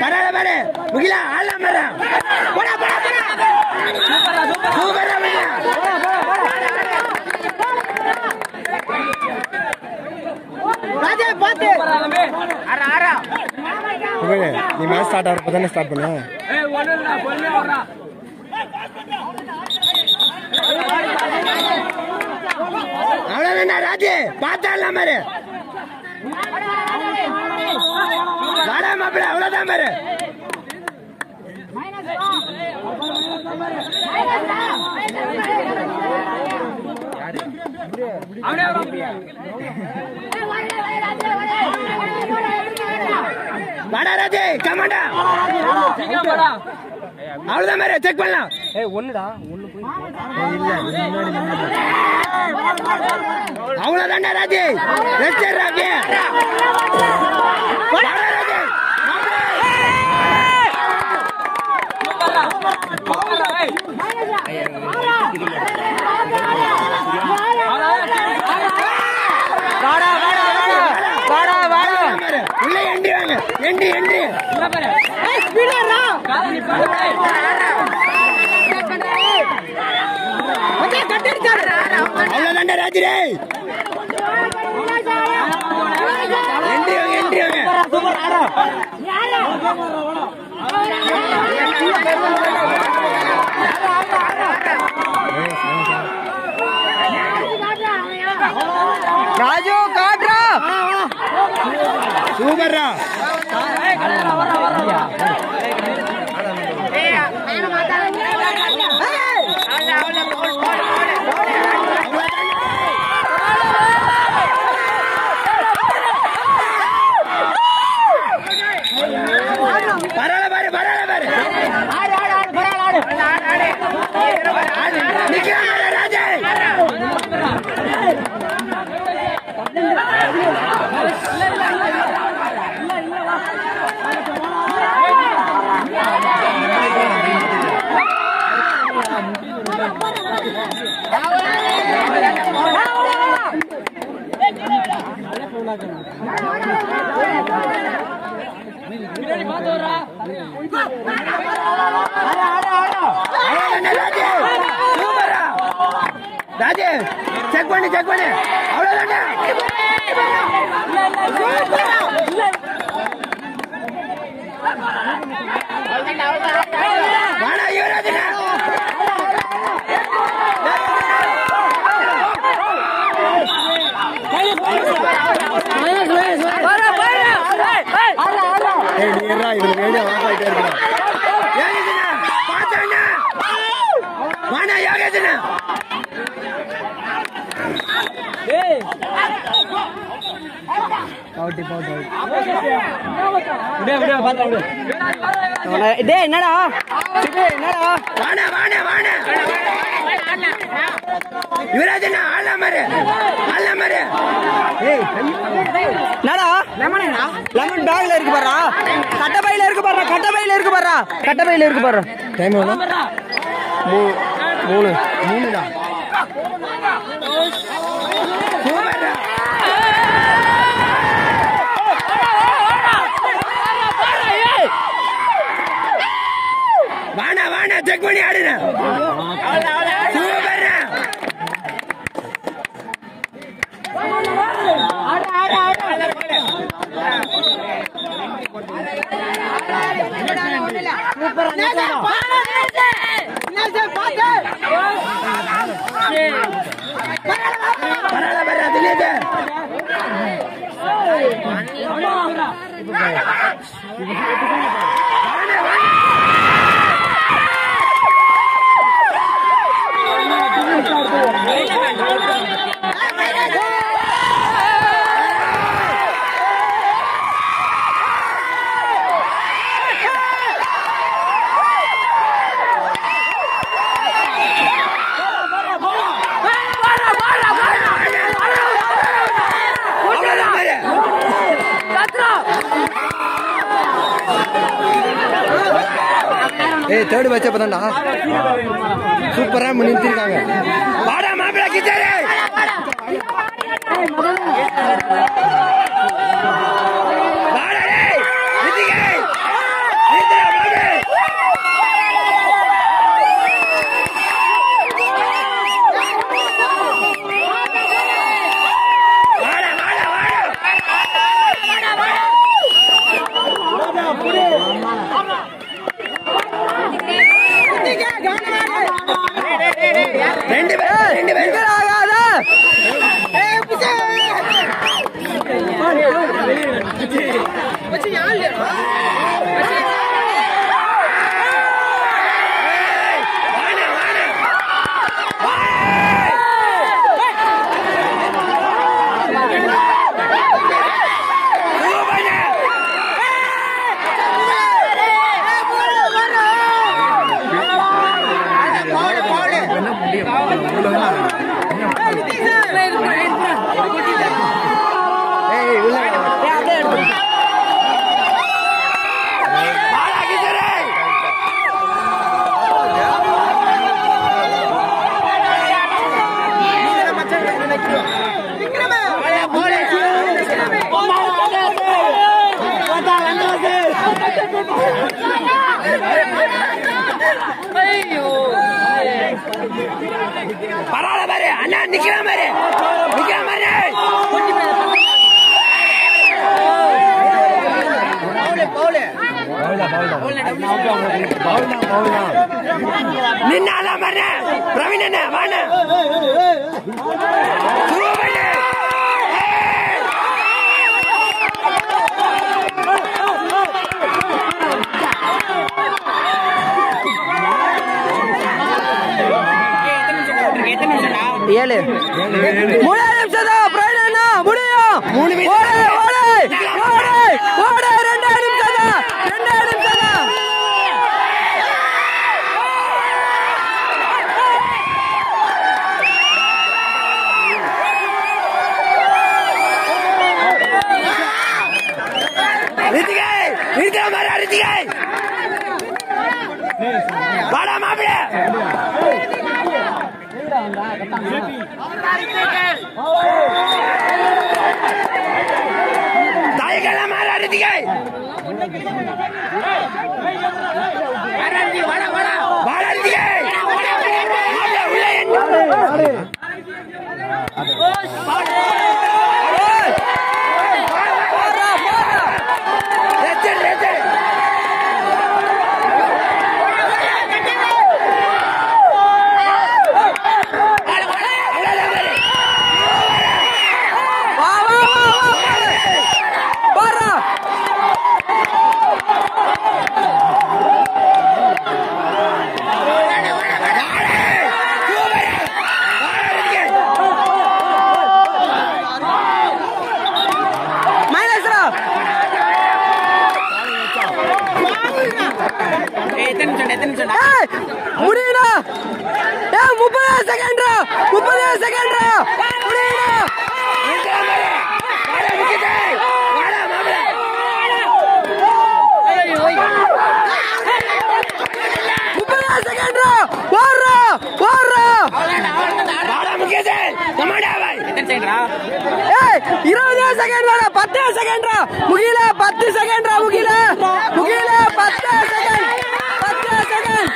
பரவாயில்ல பாரு முகிலா ஆடலாம் பாரு போடா போடா போடா சூப்பரா முகிலா ராஜா பாத்து. அர அர நீ மேட்ச் ஸ்டார்ட் ஆகிறப்ப தானே ஸ்டார்ட் பண்ண அவ்வளவுதான் ராஜு? பார்த்தாடலாம் பாரு. வாடா மாப்பிள்ள அவ்வளவுதான் பாரு. வாடா ராஜு கமாண்டா அவ்வளவுதான் பாரு செக் பண்ணலாம். ஏய் ஒண்ணுடா ஒண்ணு அவ்வளவுதான்டா ராஜு? ரெஸ்ட் ராஜு. உள்ள எண்டி வாங்க. எண்டி எண்டி. அவ்வளவுதான்டா ராஜு ராஜு காட்ரா சூப்பர்ரா. ராஜே செக் பண்ணி செக் பண்ணி. அவ்வளவுதானே? ஏய் நீ இருடா இதுல வேடியா ஆஃப் என்னடா என்னடா பாரு ஆடலாம் பாரு என்னடா? லெமன் பேக்ல இருக்கு பாரா கட்ட பையில இருக்கு பாரா கட்ட பையில இருக்கு பாரா கட்ட பையில இருக்கு பாரா. டைம் எவ்வளோ மூணு. மூணுடா. வாடா செக் பண்ணி ஆடுன பரவாயில்ல ஏய் தேர்டு பேட்சே பார்த்தா சூப்பராக நிறுத்திருக்காங்க. வாடா மாப்பிள கிச்சேரி! பரவாயில்ல பாரு. அண்ணா நிக்கிற மாதிரி நிக்கிற மாதிரி நின்னால பாரு. பிரவீன் என்ன வாண்ண. ஏழு. மூணு நிமிஷம் தான் பிரைன் என்ன? முடியும். ஓடு ஓடு ஓடு ஓடு ரெண்டு நிமிஷம் தான் ரெண்டு நிமிஷம் தான். ரித்திகை இருக்கிற மாதிரி ரித்திகை. வாடா மாப்பிள தாய்க்கெல்லாம் மாறா ரித்திகை வாடா ரித்திகை மாப்பிள உள்ள செகண்ட்ரா முப்பது செகண்ட்ரா முடியுடா முப்பது செகண்ட்ரா ஓடுறா ஓடுறா ஏய் இருபது செகண்ட் பத்து செகண்ட் முகில பத்து செகண்ட்ரா முகில. முகில பத்து செகண்ட் பத்து செகண்ட்.